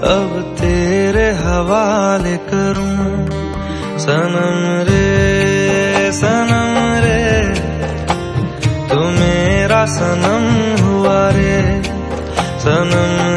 अब तेरे हवाले करूँ। सनम रे सनम रे तू मेरा सनम हुआ रे। सनम